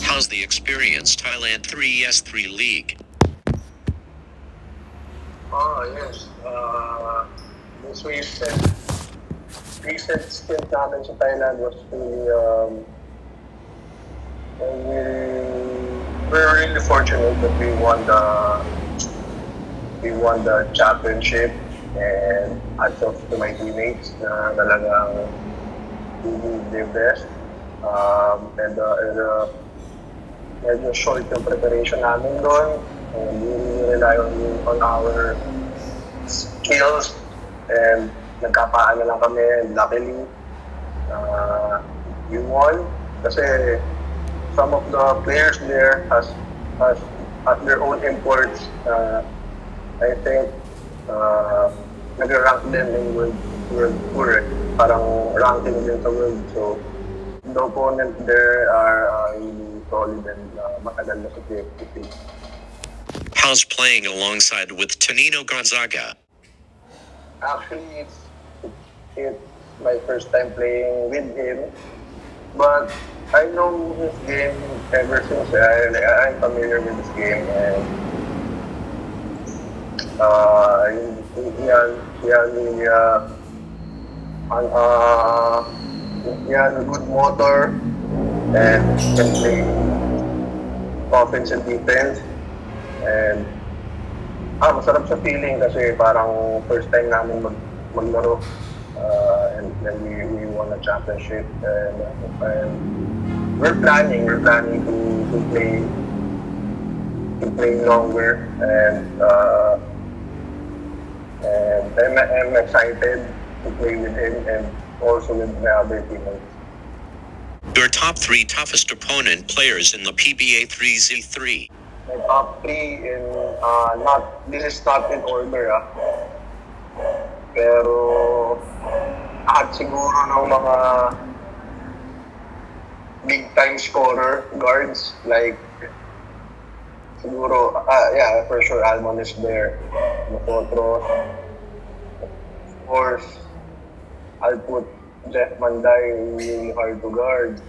How's the experience Thailand 3x3 League? Oh, yes. Uh, this recent, recent stint namin sa Thailand was really, um, we, we're really fortunate that we won the, we won the championship and I off to my teammates na talagang we did their best. Um, and, uh, and uh, medyo short yung preparation namin doon. And we rely on, on our skills. And nagkapaano lang kami. Luckily, uh, we won. Kasi some of the players there has, has, has their own imports. Uh, I think uh, nag-rank din in World, World Tour. Parang ranking din sa World. So, the opponent there are uh, solid and uh, matagal na. How's playing alongside with Tonino Gonzaga? Actually, it's, it's my first time playing with him. But I know his game ever since. I, I'm familiar with his game and uh, he, has, he has really, uh, uh, he has a good motor and can play offense and defense. And ah, masarap sa feeling kasi parang first time namin mag, maglaro. Uh, and then we, we won a championship and, and we're planning, we're planning to, to play to play longer and uh, and I'm, I'm excited to play with him and also with my other teammates. Your top three toughest opponent players in the PBA 3x3. My top three in uh, not this is not in order ah. Pero at siguro ng mga big time scorer guards like siguro ah yeah for sure Almond is there. Vosotros of course I'll put Jeff Manday really hard to guard.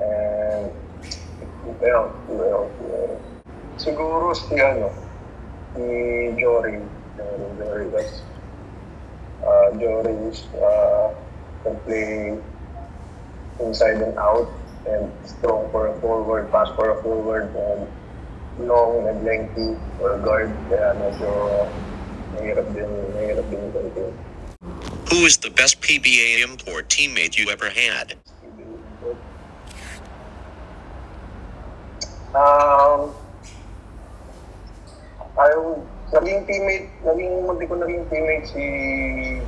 And Siguro si ano, Jory. Jory, Jory, that's, uh, Jory is, uh, play inside and out and strong for a forward, pass for a forward, and long and lengthy guard. Kaya medyo mahirap din, mahirap din Who is the best PBA import teammate you ever had? Um, ayaw, naging teammate, naging, hindi ko naging teammate si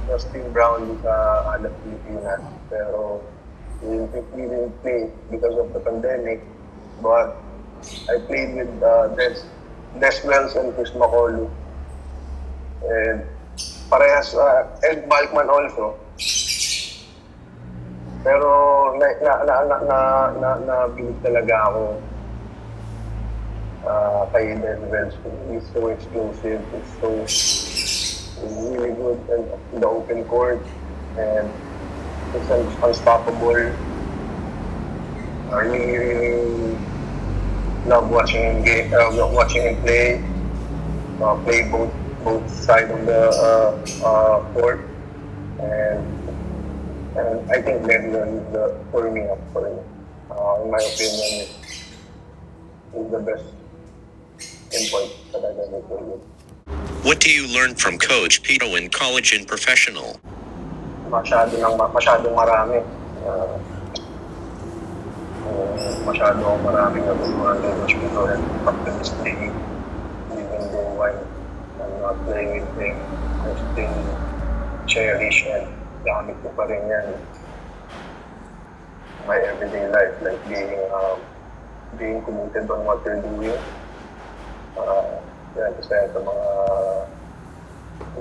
Justin Brown sa Anak Pilipinas. Pero we didn't play because of the pandemic. But I played with uh, Des, Des Wells and Chris Makolu. And parehas, uh, Ed Balkman also. Pero na na na na na, na, na, na talaga ako uh, Dez Wells. He's so explosive. He's so really good in the open court. And he's un- unstoppable. I really, really love watching him game, uh, watching him play. Uh, play both both sides of the uh, uh, court. And and I think Levion is the for me, for me. Uh, in my opinion, is the best import that I've ever played with. What do you learn from Coach Pido in college and professional? Masyado nang masyadong marami. Uh, uh, masyado maraming natutunan kay Coach Pido and optimistic even though when I'm not playing with him, I still cherish and gamit ko pa rin yan my everyday life, like being um, being committed on what you're doing. Uh, ito mga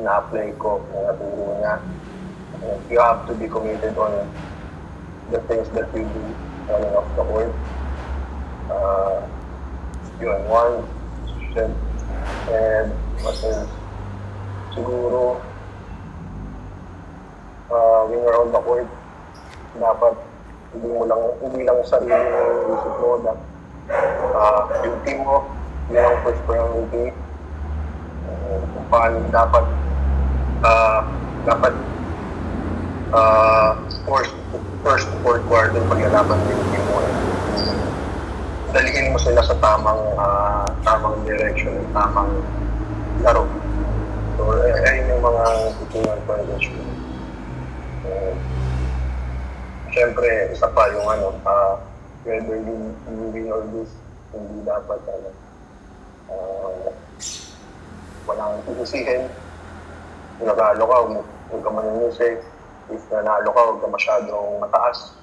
na-apply ko, na naturo niya. You have to be committed on the things that you do on and off the court. Uh, yun, one, shit. And what else? Siguro, uh, when you're on the court, dapat hindi mo lang, hindi lang sarili mo isip mo na ah, yung team mo, yun ang first priority. Uh, paano dapat ah, dapat ah, first, first to fourth quarter paglalaban mo yung team mo. Dalihin mo sila sa tamang ah, tamang direction, tamang laro. So, eh, ayun yung mga tutunan ko ng Uh, Siyempre, isa pa yung ano, ah, whether you, you win or lose, hindi dapat ano, ah, walang sisisihin. Kung nagalo ka, huwag huwag ka maninisip. If nanalo ka, huwag ka masyadong mataas.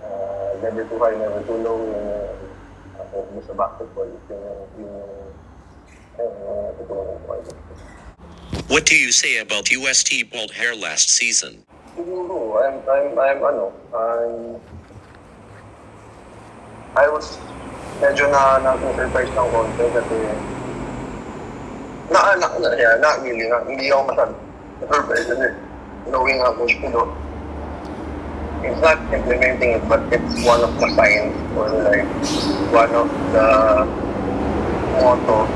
Uh, never too high, never too low. Yung, uh, uh, sa basketball, yung, yung, yung, yung. What do you say about UST bald hair last season? Siguro, I'm, I'm, I'm, ano, I'm, I was medyo na na-surprise ng konti kasi na, na, na, yeah, not really, na, hindi ako masyado surprise kasi knowing nga Coach Pido, it's not implementing it, but it's one of the signs or like one of the motto.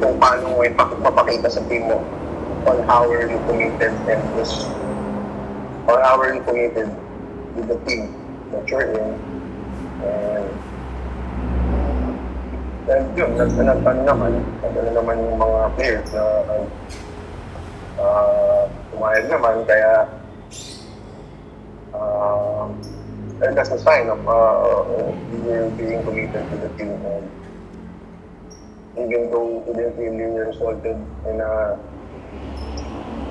Kung paano mo mapakita sa team mo on how are you committed and this on how are you committed with the team that you're in. And and yun, nag nag- ano naman, ano naman yung mga players na uh, pumayag naman, kaya um, and that's a sign of uh, you're being committed to the team and even though it didn't really resulted in a,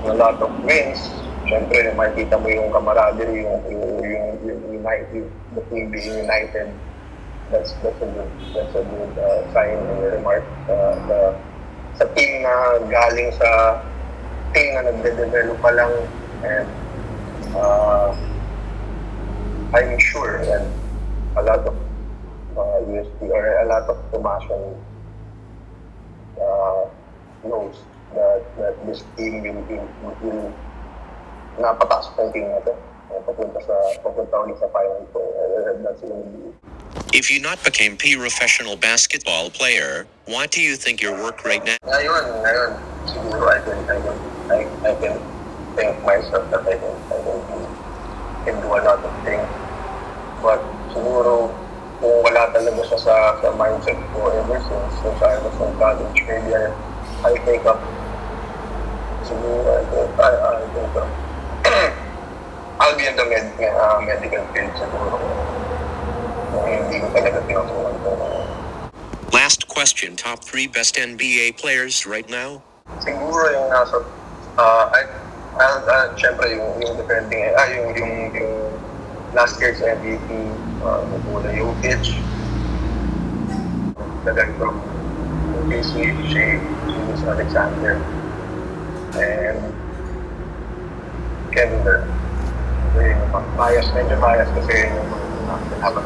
in a lot of wins, syempre makikita mo yung camaraderie, yung, yung, yung, yung united, the team being united. That's that's a good that's a good uh, sign and remark. Uh, the, sa team na galing sa team na nagde-develop pa lang and uh, I'm sure that a lot of uh, USP or a lot of Tomasan uh, knows that, that this team will, will, will napataas pa yung team na to. Papunta sa papunta ulit sa final four. Uh, that's going to be If you not became professional basketball player, what do you think your work right now? Ngayon, ngayon, siguro I can, I can, I, I can think myself that I can, I can, do, can do a lot of things. But siguro, kung wala talaga siya sa, sa mindset ko ever since, since I was in college, maybe I, I take up, siguro, I think, I, I think, I'll be in the med, uh, medical field siguro. Kung hindi ko talaga tinutunan ko. Last question top three best NBA players right now? siguro yung nasa uh, I, uh, uh, syempre yung yung ah yung yung yung last year's MVP uh, Nikola the guy from OKC Shai Alexander and Kevin Durant mga bias medyo bias kasi yun yung mga habang